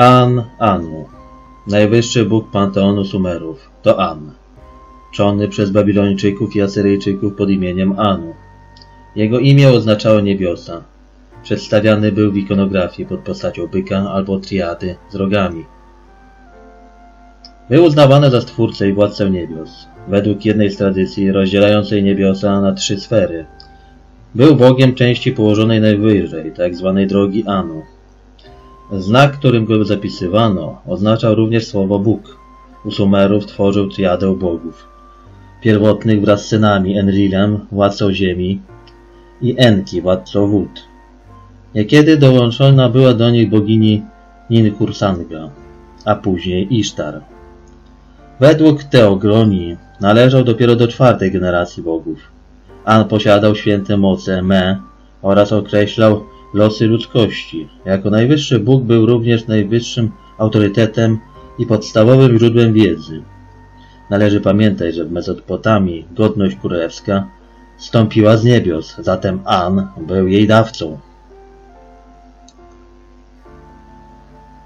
An Anu, najwyższy bóg panteonu Sumerów, to An, czczony przez Babilończyków i Asyryjczyków pod imieniem Anu. Jego imię oznaczało niebiosa. Przedstawiany był w ikonografii pod postacią byka albo triady z rogami. Był uznawany za stwórcę i władcę niebios, według jednej z tradycji rozdzielającej niebiosa na trzy sfery. Był bogiem części położonej najwyżej, tak zwanej drogi Anu. Znak, którym go zapisywano, oznaczał również słowo Bóg. U Sumerów tworzył triadę bogów. Pierwotnych wraz z synami Enlilem, władcą ziemi, i Enki, władcą wód. Niekiedy dołączona była do nich bogini Ninkursanga, a później Isztar. Według teogronii należał dopiero do czwartej generacji bogów. An posiadał święte moce Me oraz określał losy ludzkości. Jako najwyższy Bóg był również najwyższym autorytetem i podstawowym źródłem wiedzy. Należy pamiętać, że w Mezopotamii godność królewska stąpiła z niebios, zatem An był jej dawcą.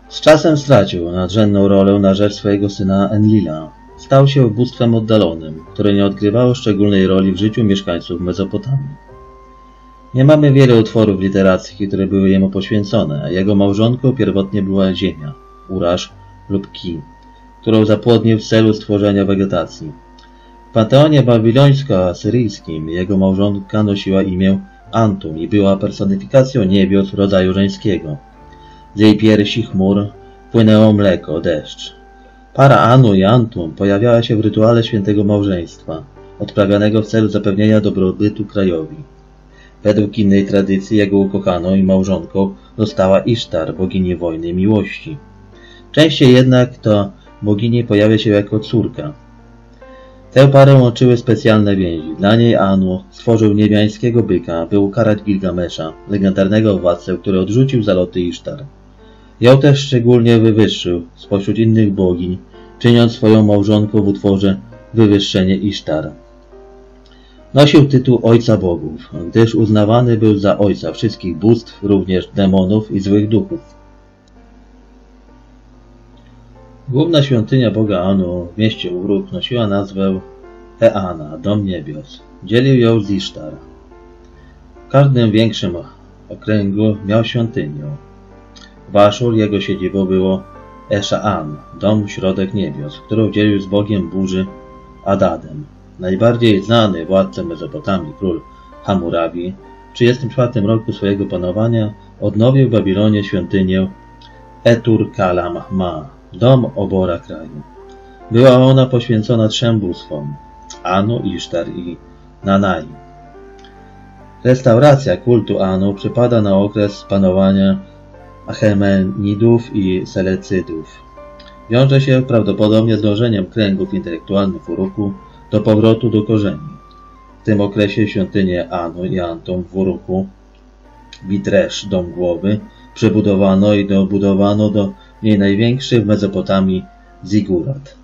Z czasem stracił nadrzędną rolę na rzecz swojego syna Enlila. Stał się bóstwem oddalonym, które nie odgrywało szczególnej roli w życiu mieszkańców Mezopotamii. Nie mamy wiele utworów literackich, które były jemu poświęcone, a jego małżonką pierwotnie była ziemia, uraż lub ki, którą zapłodnił w celu stworzenia wegetacji. W panteonie babilońsko-asyryjskim jego małżonka nosiła imię Antun i była personifikacją niebios rodzaju żeńskiego. Z jej piersi chmur płynęło mleko, deszcz. Para Anu i Antun pojawiała się w rytuale świętego małżeństwa, odprawianego w celu zapewnienia dobrobytu krajowi. Według innej tradycji jego ukochaną i małżonką została Isztar, bogini wojny i miłości. Częściej jednak to bogini pojawia się jako córka. Tę parę łączyły specjalne więzi. Dla niej Anu stworzył niebiańskiego byka, by ukarać Gilgamesza, legendarnego władcę, który odrzucił zaloty Isztar. Ją też szczególnie wywyższył spośród innych bogiń, czyniąc swoją małżonką w utworze wywyższenie Isztar. Nosił tytuł Ojca Bogów, gdyż uznawany był za ojca wszystkich bóstw, również demonów i złych duchów. Główna świątynia Boga Anu w mieście Uruk nosiła nazwę Eana, Dom Niebios. Dzielił ją z Isztar. W każdym większym okręgu miał świątynię. W Aszur jego siedzibą było Eszaan, dom środek niebios, którą dzielił z Bogiem burzy Adadem. Najbardziej znany władca Mezopotamii, król Hammurabi, w 34 roku swojego panowania odnowił w Babilonie świątynię Etur Kalam Ma, dom obora kraju. Była ona poświęcona trzem bóstwom Anu, Isztar i Nanai. Restauracja kultu Anu przypada na okres panowania Achemenidów i Selecydów. Wiąże się prawdopodobnie z dążeniem kręgów intelektualnych Uruku do powrotu do korzeni. W tym okresie świątynię Anu i Anton w Uruku, Bitresz, dom głowy, przebudowano i dobudowano do niej największy w Mezopotamii zigurat.